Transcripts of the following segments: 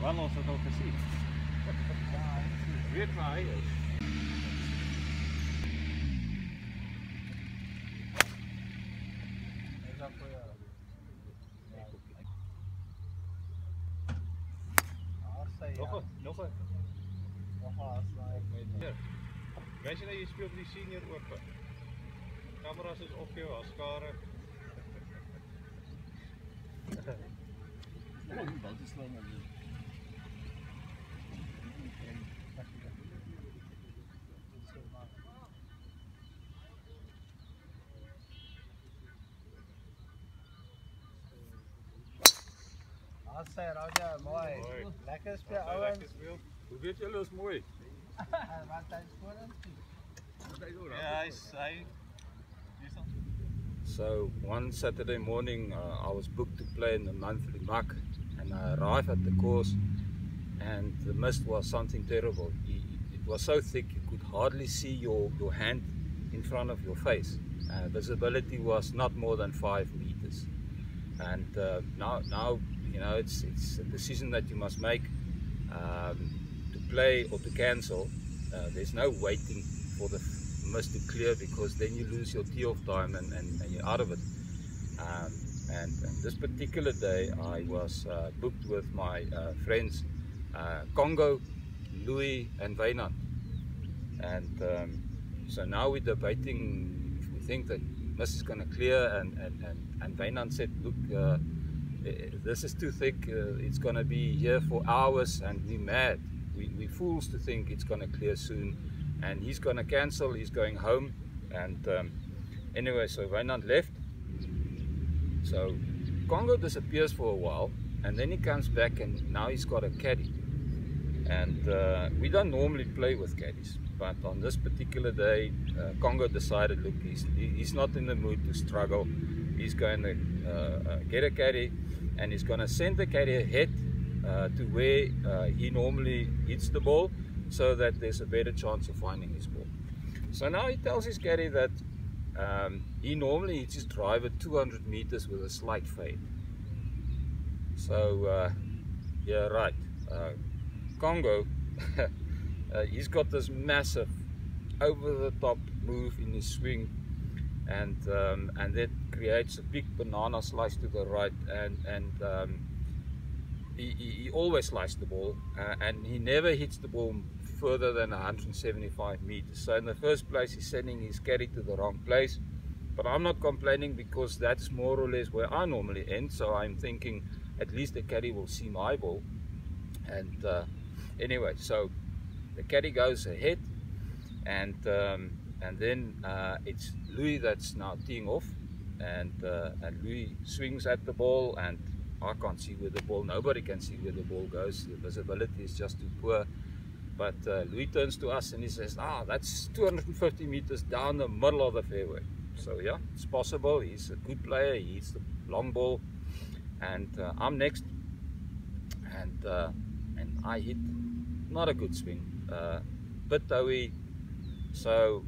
Wann ons dat ook gezien? Weer waar hier. Nog een, nog. Weet je dat je speelt die senior open? Camera's is op je als kare. Oh, die bout is lang aan mooi. Lekker speel ouens. Lekker. Mooi? Wat hy skoon Ja, So one Saturday morning, uh, I was booked to play in the monthly muck, and I arrived at the course, and the mist was something terrible. It was so thick you could hardly see your, your hand in front of your face. Uh, visibility was not more than five meters, and uh, now now you know it's it's a decision that you must make um, play or to cancel. Uh, there's no waiting for the mist to clear because then you lose your tee off time and, and, and you're out of it. Um, and, and this particular day, I was uh, booked with my uh, friends uh, Congo, Louis, and Wynand. And um, so now we're debating if we think that mist is going to clear. And, and, and, and said, Look, uh, eh, this is too thick, uh, it's going to be here for hours, and we're mad. We, we fools to think it's going to clear soon and he's going to cancel. He's going home, and um, anyway, so Wynand left. So Congo disappears for a while, and then he comes back, and now he's got a caddy. And uh, we don't normally play with caddies, but on this particular day, uh, Congo decided, look, he's he's not in the mood to struggle. He's going to uh, uh, get a caddy, and he's going to send the caddy ahead to where uh, he normally hits the ball so that there's a better chance of finding his ball. So now he tells his caddy that um, he normally hits his driver 200 meters with a slight fade. So, uh, yeah, right. Uh, Congo, uh, he's got this massive over the top move in his swing, and um, and that creates a big banana slice to the right, and and um, he, he, always slices the ball, uh, and he never hits the ball further than 175 meters. So in the first place, he's sending his caddy to the wrong place. But I'm not complaining because that's more or less where I normally end. So I'm thinking at least the caddy will see my ball. And uh, anyway, so the caddy goes ahead, and um, and then uh, it's Louis that's now teeing off, and uh, and Louis swings at the ball, and I can't see where the ball. Nobody can see where the ball goes. The visibility is just too poor. But uh, Louis turns to us and he says, ah, that's 250 meters down the middle of the fairway. So yeah, it's possible. He's a good player. He hits the long ball. And uh, I'm next. And uh, and I hit not a good swing. Uh, bit doughy. So,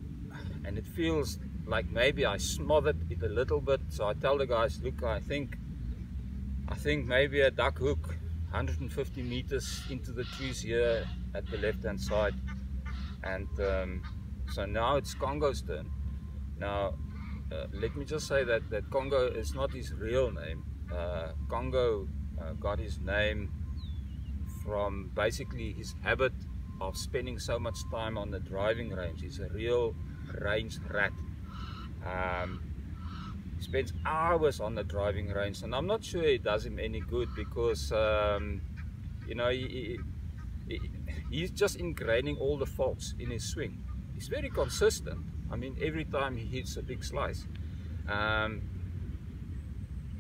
and it feels like maybe I smothered it a little bit. So I tell the guys, look, I think, I think maybe a duck hook 150 meters into the trees here at the left hand side. And um, so now it's Congo's turn. Now uh, let me just say that that Congo is not his real name. Uh, Congo uh, got his name from basically his habit of spending so much time on the driving range. He's a real range rat. Um, spends hours on the driving range and I'm not sure it does him any good because um, you know he, he, he's just ingraining all the faults in his swing. He's very consistent. I mean every time he hits a big slice. Um,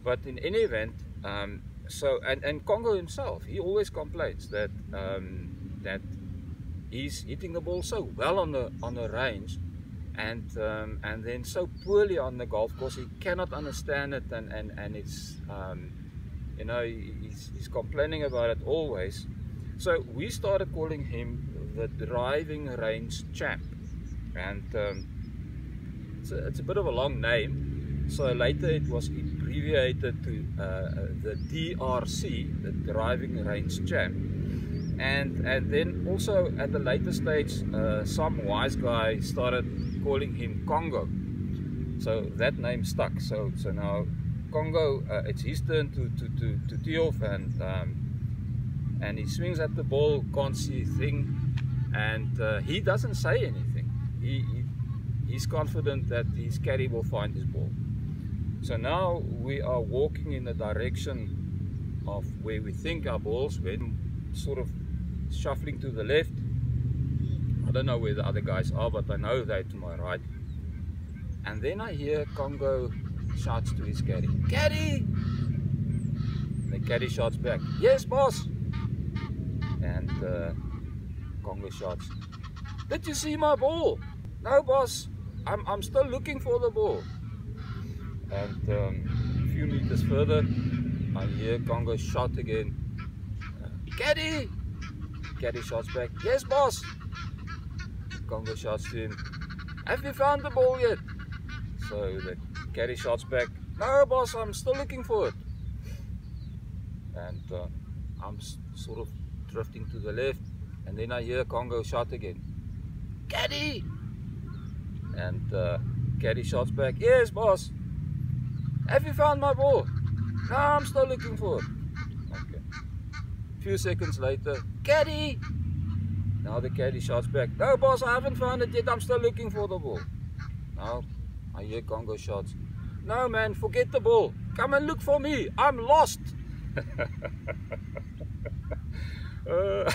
but in any event um, so and, and Congo himself he always complains that um, that he's hitting the ball so well on the on the range and um, and then so poorly on the golf course he cannot understand it and and, and it's um, you know he's, he's complaining about it always So we started calling him the driving range champ. And um, it's, a, it's a bit of a long name. So later it was abbreviated to uh, the DRC, the driving range champ. And, and then also at the later stage, uh, some wise guy started calling him Congo. So that name stuck. So so now Congo, uh, it's his turn to to to, to tee off and um, and he swings at the ball, can't see a thing, and uh, he doesn't say anything. He, he he's confident that his caddy will find his ball. So now we are walking in the direction of where we think our balls went, sort of shuffling to the left. I don't know where the other guys are, but I know they're to my right. And then I hear Congo shouts to his caddy, Caddy! The caddy shouts back, Yes, boss! And uh, Congo shouts, Did you see my ball? No, boss. I'm, I'm still looking for the ball. And um, a few meters further, I hear Congo shout again, Caddy! Caddy shots back, Yes, boss! Congo shouts to him, Have you found the ball yet? So the caddy shots back, No, boss, I'm still looking for it. And uh, I'm sort of drifting to the left, and then I hear Congo shout again, Caddy! And uh, caddy shouts back, Yes, boss. Have you found my ball? No, I'm still looking for it. Okay. A few seconds later, Caddy! Now the caddy shouts back, No, boss, I haven't found it yet. I'm still looking for the ball. Now I hear Congo shouts, No, man, forget the ball. Come and look for me. I'm lost. uh,